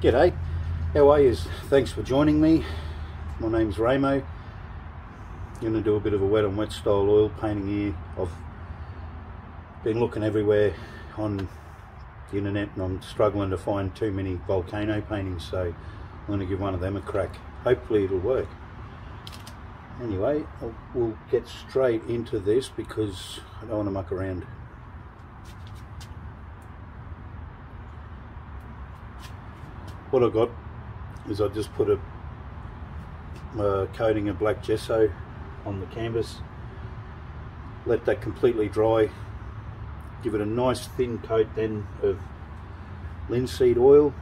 G'day, how are you? Thanks for joining me. My name's Raimo. I'm going to do a bit of a wet on wet style oil painting here. I've been looking everywhere on the internet and I'm struggling to find too many volcano paintings so I'm going to give one of them a crack. Hopefully it'll work. Anyway, we'll get straight into this because I don't want to muck around. What I got is I just put a, coating of black gesso on the canvas. Let that completely dry. Give it a nice thin coat then of linseed oil.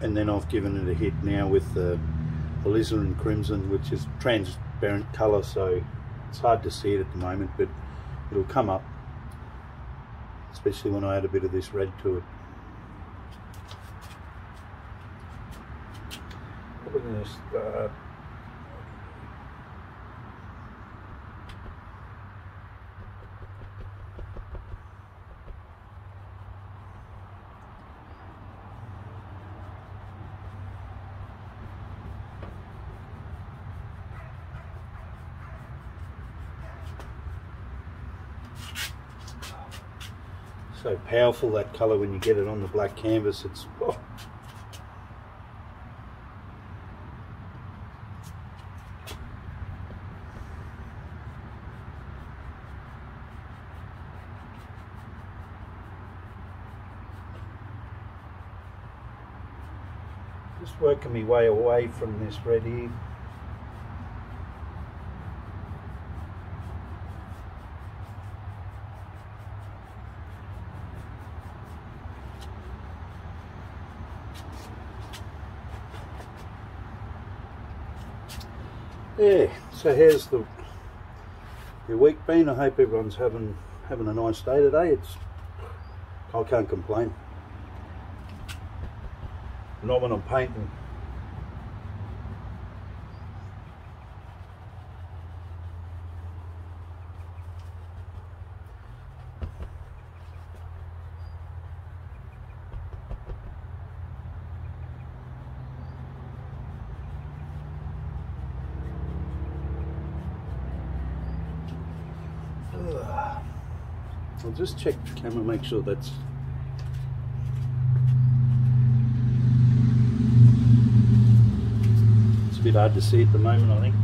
And then I've given it a hit now with the alizarin crimson which is transparent colour so it's hard to see it at the moment but it'll come up especially when I add a bit of this red to it so powerful that colour when you get it on the black canvas. It's oh, My way away from this red here. Yeah, so here's the your week been. I hope everyone's having having a nice day today. It's I can't complain not when I'm painting. I'll just check the camera, make sure that's it's a bit hard to see at the moment, I think.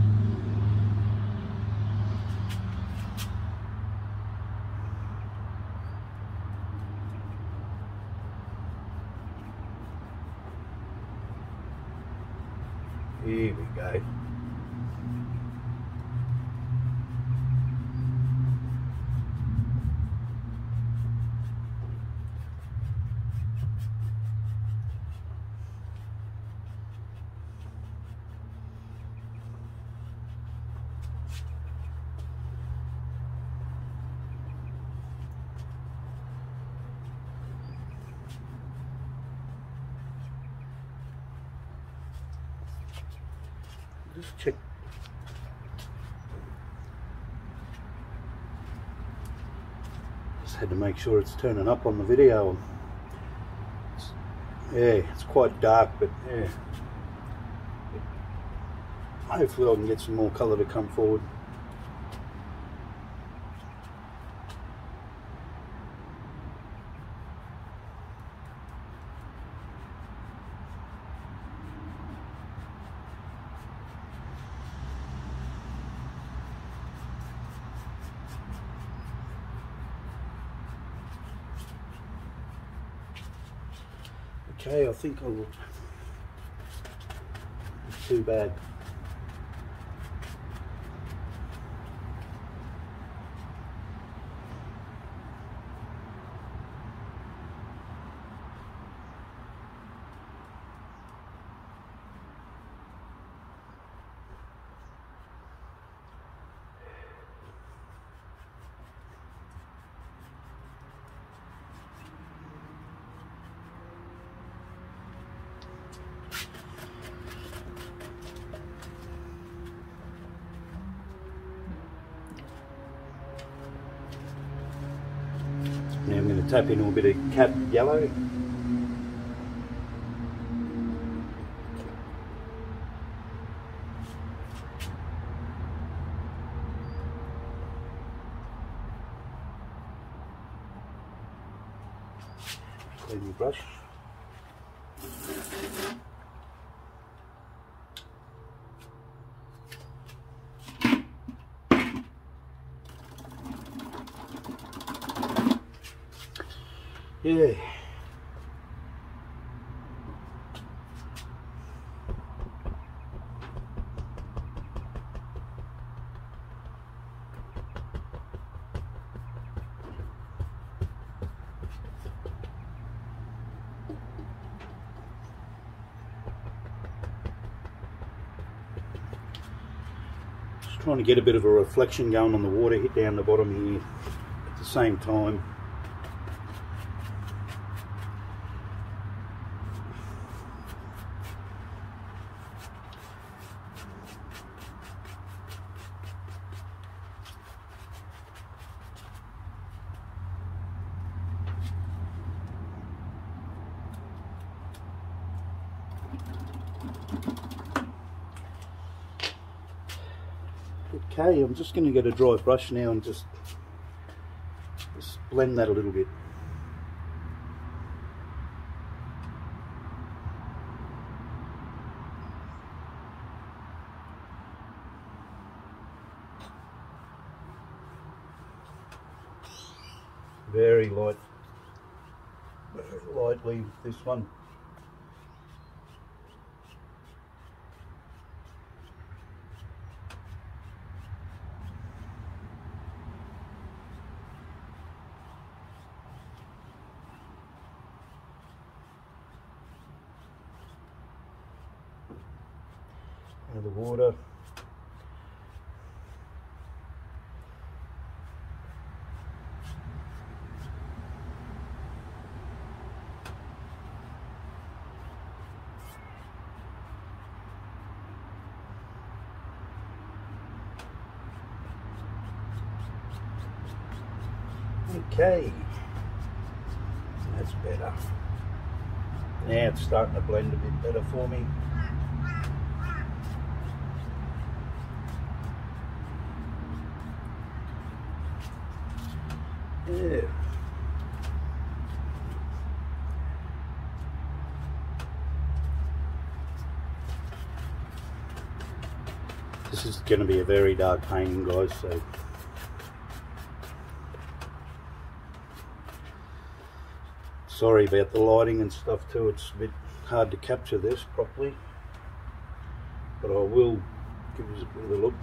Here we go. Just check. Just had to make sure it's turning up on the video. It's, yeah it's quite dark but yeah. Hopefully I can get some more colour to come forward Okay, I think I will. Too bad. Tap into a bit of cad yellow. clean your brush. Yeah. Just trying to get a bit of a reflection going on the water hit down the bottom here at the same time. Okay, I'm just going to get a dry brush now and just, just blend that a little bit. Very light, very lightly this one. of the water. Okay, that's better. Now it's starting to blend a bit better for me. Yeah. This is going to be a very dark painting guys so sorry about the lighting and stuff too. It's a bit hard to capture this properly. But I will give you a bit of a look.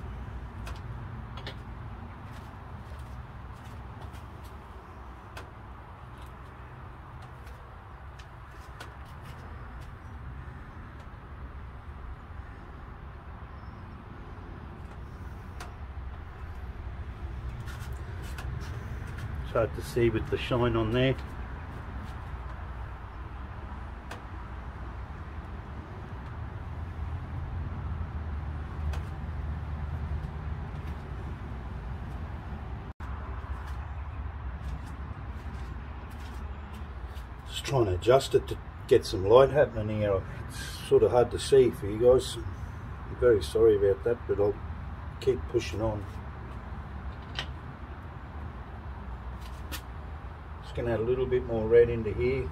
Hard to see with the shine on there. Just trying to adjust it to get some light happening here. It's sort of hard to see for you guys. I'm very sorry about that, but I'll keep pushing on. Just going to add a little bit more red into here.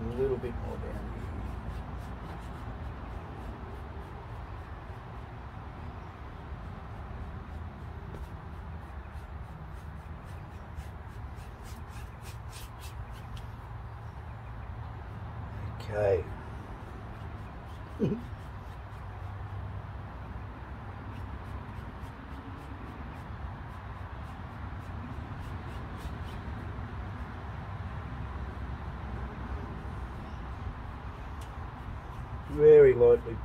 a little bit more down here. Okay. Very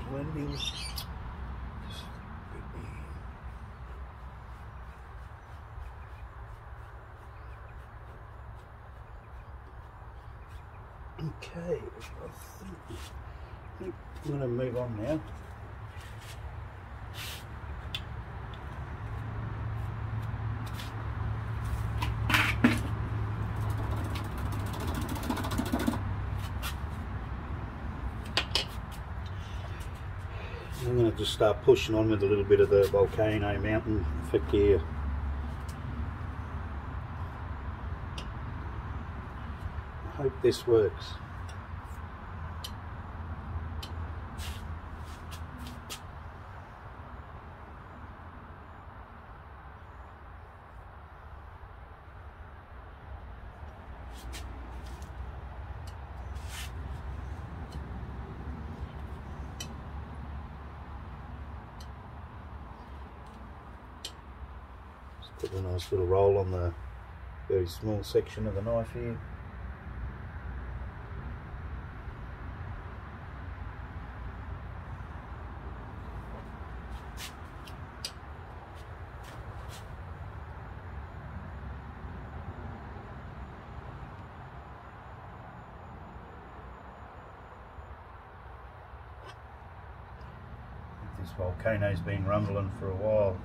blending. Okay, I think I'm going to move on now. I'm going to just start pushing on with a little bit of the volcano mountain effect here. I hope this works. Nice little roll on the very small section of the knife here. This volcano's been rumbling for a while.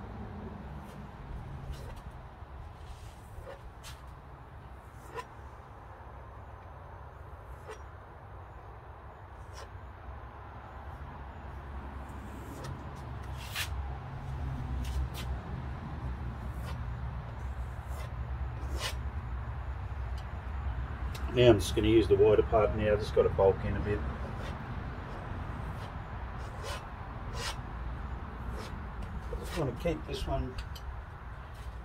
Now I'm just going to use the wider part now, just got to bulk in a bit. I just want to keep this one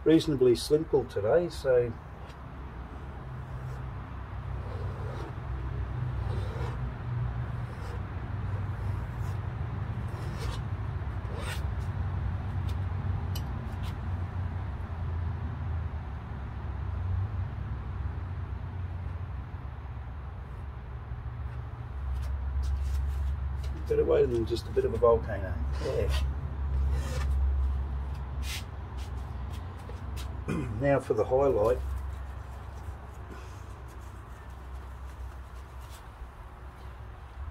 reasonably simple today, so better way than just a bit of a volcano. Yeah. now for the highlight.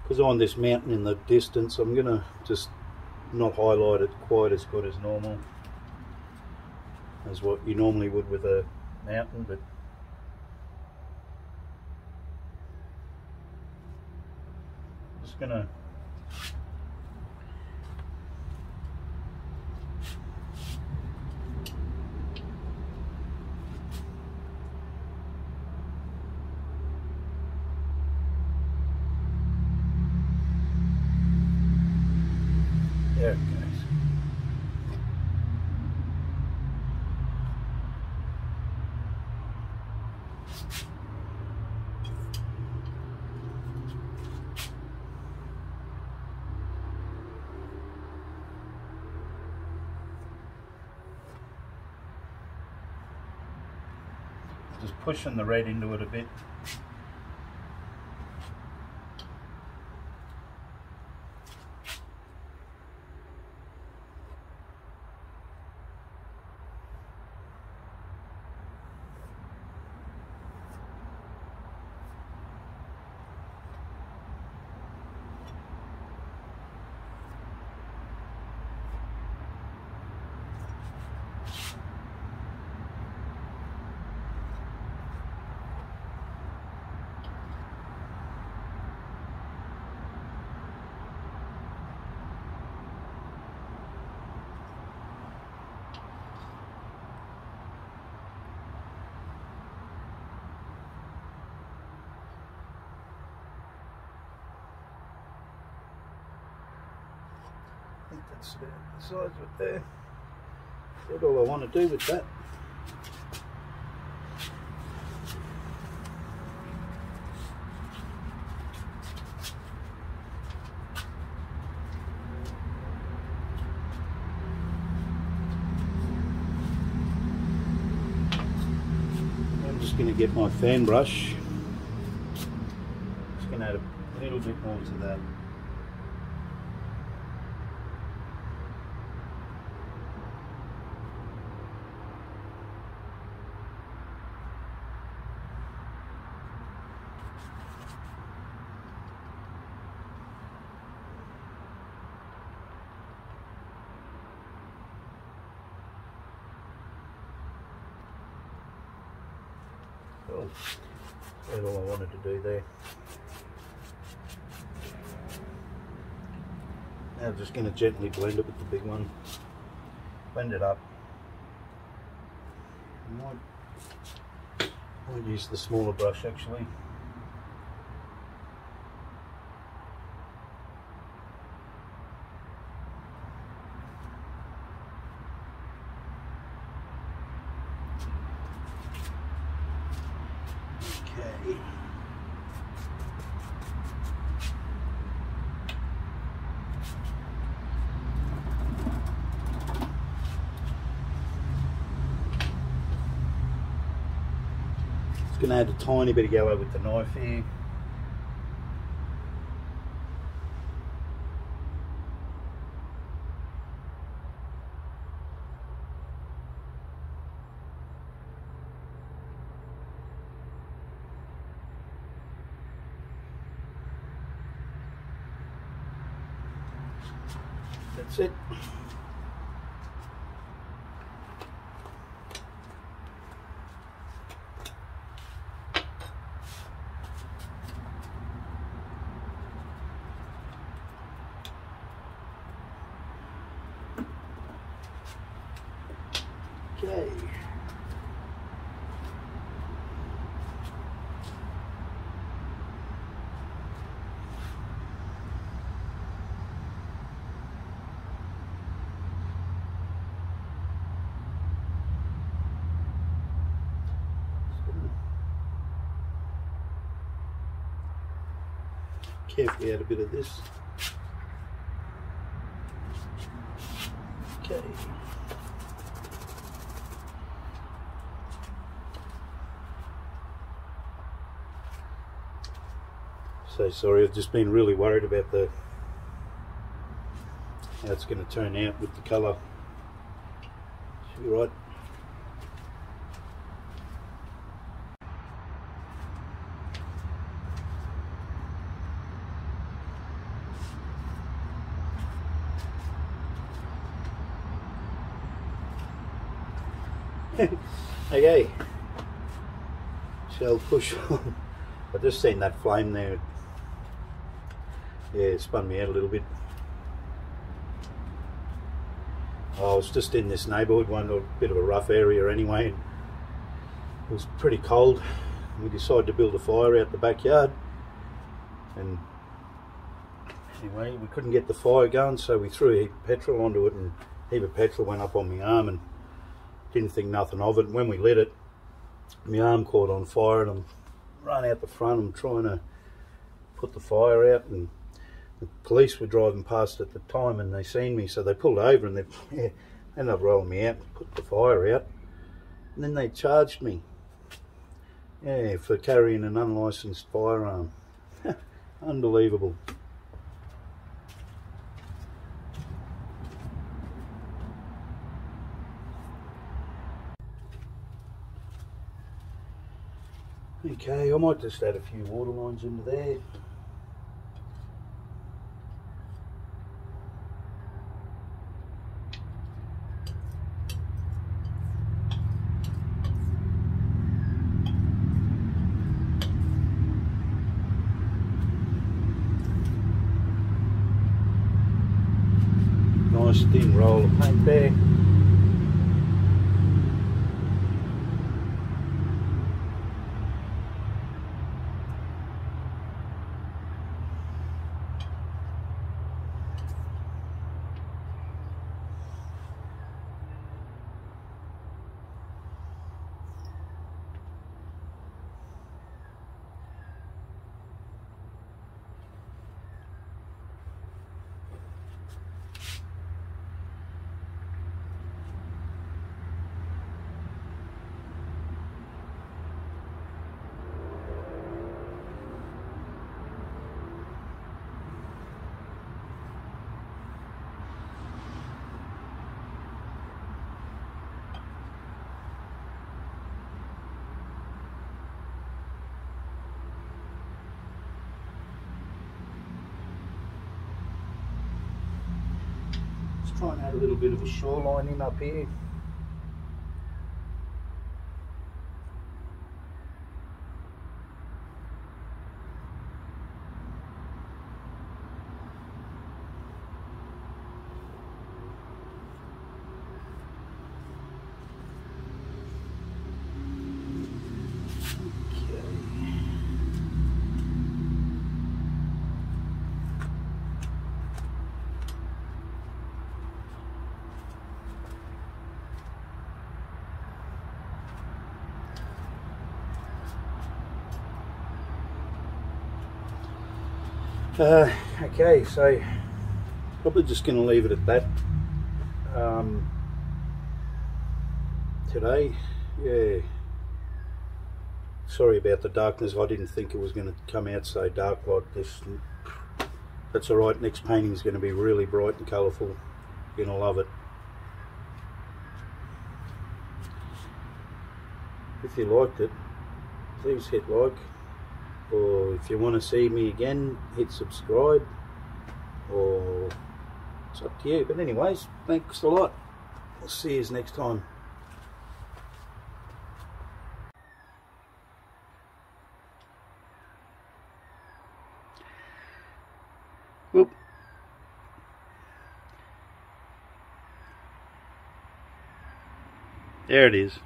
Because on this mountain in the distance, I'm going to just not highlight it quite as good as normal. As what you normally would with a mountain, but just going to There it goes. Just pushing the red into it a bit. Think that's about the size of it there. That's all I want to do with that. I'm just going to get my fan brush. Just going to add a little bit more to that. Cool. That's all I wanted to do there. Now I'm just going to gently blend it with the big one. Blend it up. I might, might use the smaller brush actually. Just going to add a tiny bit of yellow with the knife here. That's it. Okay. Carefully add a bit of this. Okay. So sorry, I've just been really worried about the how it's going to turn out with the colour. Should be right. okay, shall push on. I've just seen that flame there. Yeah, it spun me out a little bit. I was just in this neighbourhood, one a bit of a rough area anyway. It was pretty cold. We decided to build a fire out the backyard, and anyway, we couldn't get the fire going, so we threw a heap of petrol onto it, and a heap of petrol went up on my arm, and didn't think nothing of it. When we lit it, my arm caught on fire, and I'm running out the front. I'm trying to put the fire out, and the police were driving past at the time, and they seen me, so they pulled over, and they yeah, ended up rolling me out, and put the fire out, and then they charged me. Yeah, for carrying an unlicensed firearm. Unbelievable. Okay, I might just add a few water lines into there. Nice thin roll of paint there. Try and add a little bit of a shoreline in up here. Okay. Uh, okay, so probably just going to leave it at that. Um, today, yeah. Sorry about the darkness. I didn't think it was going to come out so dark like this. That's alright. Next painting is going to be really bright and colourful. You're going to love it. If you liked it, please hit like. Or if you want to see me again, hit subscribe. Or it's up to you. But anyways, thanks a lot. I'll see you next time. There it is.